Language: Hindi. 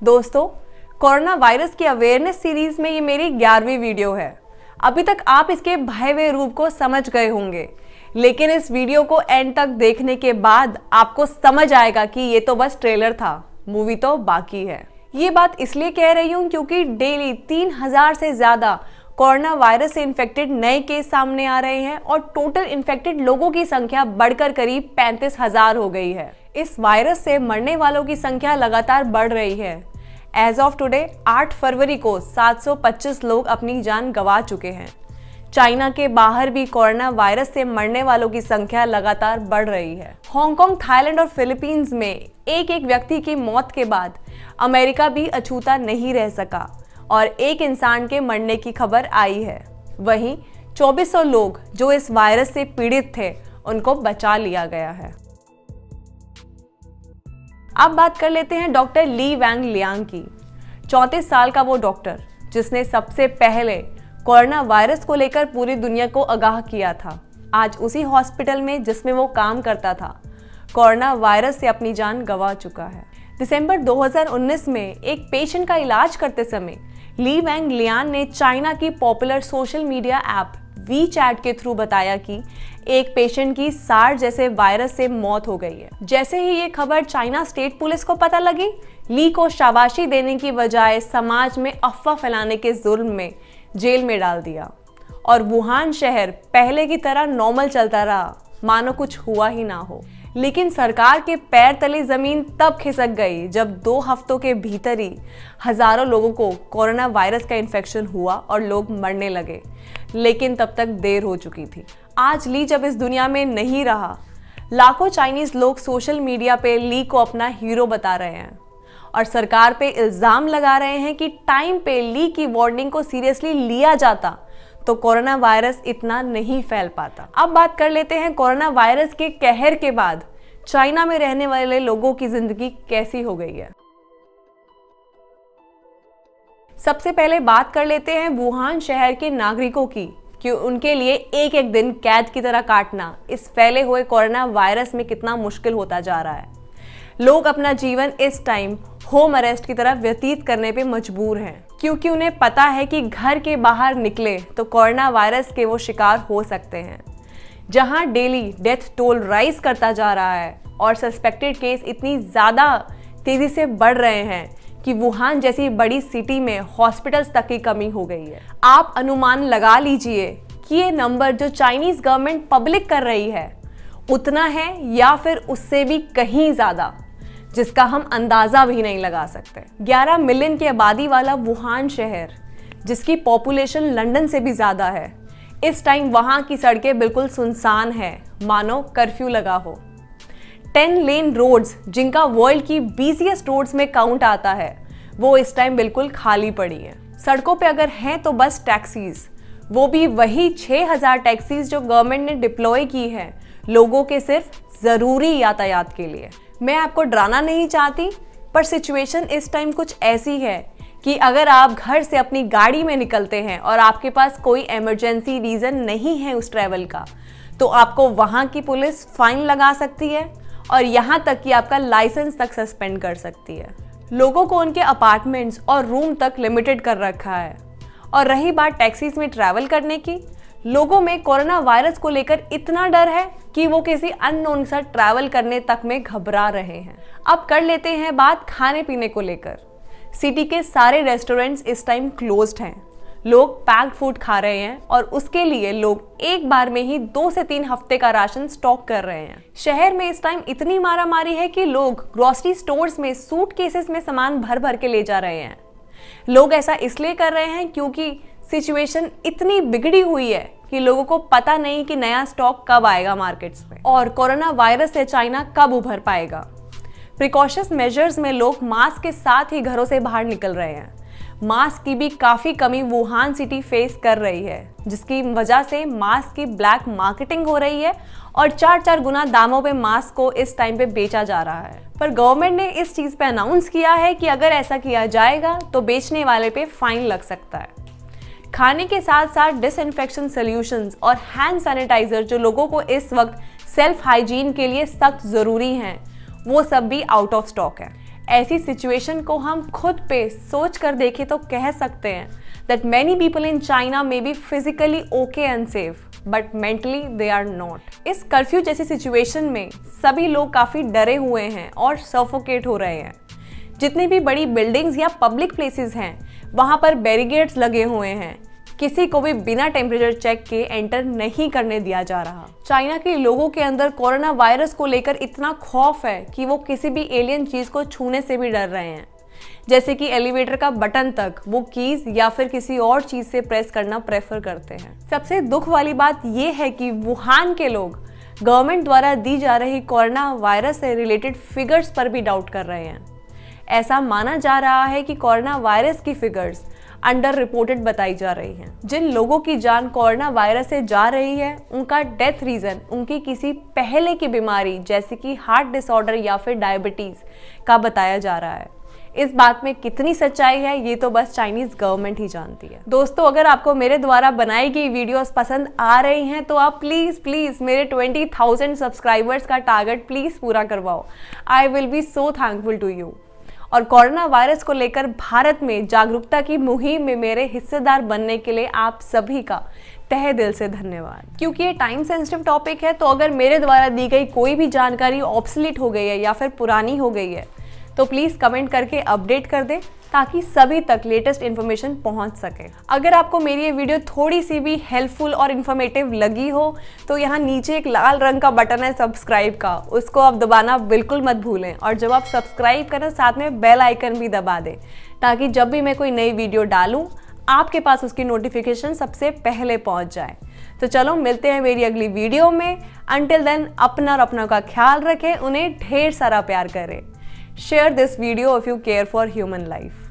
दोस्तों, कोरोना वायरस की अवेयरनेस सीरीज़ में ये मेरी ग्यारहवीं वीडियो है। अभी तक आप इसके भयवे रूप को समझ गए होंगे, लेकिन इस वीडियो को एंड तक देखने के बाद आपको समझ आएगा कि ये तो बस ट्रेलर था मूवी तो बाकी है। ये बात इसलिए कह रही हूँ क्योंकि डेली तीन हज़ार से ज़्यादा कोरोना वायरस से इन्फेक्टेड नए केस सामने आ रहे हैं और टोटल इन्फेक्टेड लोगों की संख्या बढ़कर करीब पैंतीस हज़ार हो गई है। इस वायरस से मरने वालों की संख्या लगातार बढ़ रही है। एज ऑफ़ टुडे 8 फरवरी को 725 लोग अपनी जान गंवा चुके हैं। चाइना के बाहर भी कोरोना वायरस से मरने वालों की संख्या लगातार बढ़ रही है। हांगकांग, थाईलैंड और फिलीपींस में एक एक व्यक्ति की मौत के बाद अमेरिका भी अछूता नहीं रह सका और एक इंसान के मरने की खबर आई है। वहीं 2400 लोग जो इस वायरस से पीड़ित थे, उनको बचा लिया गया है। अब बात कर लेते हैं डॉक्टर ली वैंग लियांग की। चौंतीस साल का वो डॉक्टर, जिसने सबसे पहले कोरोना वायरस को लेकर पूरी दुनिया को आगाह किया था। आज उसी हॉस्पिटल में जिसमें वो काम करता था। कोरोना वायरस से अपनी जान गंवा चुका है। दिसंबर 2019 में एक पेशेंट का इलाज करते समय ली वैंग लियान ने चाइना की popular social media app WeChat के थ्रू बताया कि एक पेशेंट की सार जैसे वायरस से मौत हो गई है। जैसे ही ये खबर चाइना स्टेट पुलिस को पता लगी ली को शाबाशी देने की बजाय समाज में अफवाह फैलाने के जुल्म में जेल में डाल दिया। और वुहान शहर पहले की तरह नॉर्मल चलता रहा, मानो कुछ हुआ ही ना हो। लेकिन सरकार के पैर तले ज़मीन तब खिसक गई जब दो हफ्तों के भीतर ही हज़ारों लोगों को कोरोना वायरस का इन्फेक्शन हुआ और लोग मरने लगे। लेकिन तब तक देर हो चुकी थी। आज ली जब इस दुनिया में नहीं रहा, लाखों चाइनीज़ लोग सोशल मीडिया पे ली को अपना हीरो बता रहे हैं। और सरकार पे इल्ज़ाम लगा रहे हैं कि टाइम पे ली की वार्निंग को सीरियसली लिया जाता। तो कोरोना वायरस इतना नहीं फैल पाता। अब बात कर लेते हैं कोरोना वायरस के कहर के बाद। चाइना में रहने वाले लोगों की ज़िंदगी कैसी हो गई है? सबसे पहले बात कर लेते हैं वुहान शहर के नागरिकों की कि उनके लिए एक एक दिन कैद की तरह काटना। इस फैले हुए कोरोना वायरस में कितना मुश्किल होता जा रहा है। लोग अपना जीवन इस टाइम होम अरेस्ट की तरह व्यतीत करने पे मजबूर हैं। क्योंकि उन्हें पता है कि घर के बाहर निकले तो कोरोना वायरस के वो शिकार हो सकते हैं। जहाँ डेली डेथ टोल राइज करता जा रहा है और सस्पेक्टेड केस इतनी ज़्यादा तेज़ी से बढ़ रहे हैं कि वुहान जैसी बड़ी सिटी में हॉस्पिटल्स तक की कमी हो गई है। आप अनुमान लगा लीजिए कि ये नंबर जो चाइनीज़ गवर्नमेंट पब्लिक कर रही है, उतना है या फिर उससे भी कहीं ज़्यादा? जिसका हम अंदाज़ा भी नहीं लगा सकते। 11 मिलियन की आबादी वाला वुहान शहर, जिसकी पॉपुलेशन लंदन से भी ज़्यादा है, इस टाइम वहाँ की सड़कें बिल्कुल सुनसान है। मानो कर्फ्यू लगा हो। टेन लेन रोड्स जिनका वर्ल्ड की बिजिएस्ट रोड्स में काउंट आता है, वो इस टाइम बिल्कुल खाली पड़ी है। सड़कों पे अगर हैं तो बस टैक्सीज वो भी वही 6000 टैक्सीज जो गवर्नमेंट ने डिप्लॉय की है, लोगों के सिर्फ़ ज़रूरी यातायात के लिए। मैं आपको डराना नहीं चाहती, पर सिचुएशन इस टाइम कुछ ऐसी है कि अगर आप घर से अपनी गाड़ी में निकलते हैं और आपके पास कोई इमरजेंसी रीज़न नहीं है उस ट्रैवल का तो आपको वहाँ की पुलिस फाइन लगा सकती है और यहाँ तक कि आपका लाइसेंस तक सस्पेंड कर सकती है। लोगों को उनके अपार्टमेंट्स और रूम तक लिमिटेड कर रखा है। और रही बात टैक्सीज में ट्रैवल करने की लोगों में कोरोना वायरस को लेकर इतना डर है कि वो किसी अननोन सा ट्रैवल करने तक में घबरा रहे हैं। अब कर लेते हैं बात खाने पीने को लेकर। सिटी के सारे रेस्टोरेंट्स इस टाइम क्लोज्ड हैं। लोग पैक्ड फ़ूड खा रहे हैं और उसके लिए लोग एक बार में ही दो से तीन हफ़्ते का राशन स्टॉक कर रहे हैं। शहर में इस टाइम इतनी मारा मारी है कि लोग ग्रोसरी स्टोर्स में सूट केसेस में सामान भर भर के ले जा रहे हैं। लोग ऐसा इसलिए कर रहे हैं क्योंकि सिचुएशन इतनी बिगड़ी हुई है कि लोगों को पता नहीं कि नया स्टॉक कब आएगा मार्केट्स में और कोरोना वायरस से चाइना कब उभर पाएगा। प्रिकॉशस मेजर्स में लोग मास्क के साथ ही घरों से बाहर निकल रहे हैं। मास्क की भी काफ़ी कमी वुहान सिटी फेस कर रही है, जिसकी वजह से मास्क की ब्लैक मार्केटिंग हो रही है और चार चार गुना दामों पे मास्क को इस टाइम पे बेचा जा रहा है। पर गवर्नमेंट ने इस चीज़ पे अनाउंस किया है कि अगर ऐसा किया जाएगा तो बेचने वाले पे फाइन लग सकता है। खाने के साथ साथ डिसइंफेक्शन सोल्यूशंस और हैंड सैनिटाइजर जो लोगों को इस वक्त सेल्फ हाइजीन के लिए सख्त ज़रूरी हैं, वो सब भी आउट ऑफ़ स्टॉक है। ऐसी सिचुएशन को हम खुद पे सोच कर देखें तो कह सकते हैं that many people in China may be physically okay and safe but mentally they are not इस कर्फ्यू जैसी सिचुएशन में सभी लोग काफ़ी डरे हुए हैं और सफोकेट हो रहे हैं। जितनी भी बड़ी बिल्डिंग्स या पब्लिक प्लेसेस हैं, वहाँ पर बैरिगेड्स लगे हुए हैं। किसी को भी बिना टेम्परेचर चेक के एंटर नहीं करने दिया जा रहा। चाइना के लोगों के अंदर कोरोना वायरस को लेकर इतना खौफ है कि वो किसी भी एलियन चीज़ को छूने से भी डर रहे हैं। जैसे कि एलिवेटर का बटन तक वो कीज या फिर किसी और चीज़ से प्रेस करना प्रेफर करते हैं। सबसे दुख वाली बात यह है कि वुहान के लोग गवर्नमेंट द्वारा दी जा रही कोरोना वायरस से रिलेटेड फिगर्स पर भी डाउट कर रहे हैं। ऐसा माना जा रहा है कि कोरोना वायरस की फिगर्स अंडर रिपोर्टेड बताई जा रही हैं। जिन लोगों की जान कोरोना वायरस से जा रही है, उनका डेथ रीजन, उनकी किसी पहले की बीमारी जैसे कि हार्ट डिसऑर्डर या फिर डायबिटीज़ का बताया जा रहा है। इस बात में कितनी सच्चाई है, ये तो बस चाइनीज़ गवर्नमेंट ही जानती है। दोस्तों, अगर आपको मेरे द्वारा बनाई गई वीडियोस पसंद आ रही हैं तो आप प्लीज़ प्लीज़ मेरे ट्वेंटी थाउज़ेंड सब्सक्राइबर्स का टारगेट प्लीज़ पूरा करवाओ। I will be so thankful to you. और कोरोना वायरस को लेकर भारत में जागरूकता की मुहिम में मेरे हिस्सेदार बनने के लिए आप सभी का तहे दिल से धन्यवाद। क्योंकि ये टाइम सेंसिटिव टॉपिक है तो अगर मेरे द्वारा दी गई कोई भी जानकारी ऑप्सलिट हो गई है या फिर पुरानी हो गई है तो प्लीज़ कमेंट करके अपडेट कर दें ताकि सभी तक लेटेस्ट इन्फॉर्मेशन पहुँच सके। अगर आपको मेरी ये वीडियो थोड़ी सी भी हेल्पफुल और इन्फॉर्मेटिव लगी हो तो यहाँ नीचे एक लाल रंग का बटन है सब्सक्राइब का। उसको आप दबाना बिल्कुल मत भूलें और जब आप सब्सक्राइब करें, साथ में बेल आइकन भी दबा दें ताकि जब भी मैं कोई नई वीडियो डालूँ, आपके पास उसकी नोटिफिकेशन सबसे पहले पहुँच जाए। तो चलो मिलते हैं मेरी अगली वीडियो में। अंटिल देन अपना और अपनों का ख्याल रखें, उन्हें ढेर सारा प्यार करें। Share this video if you care for human life.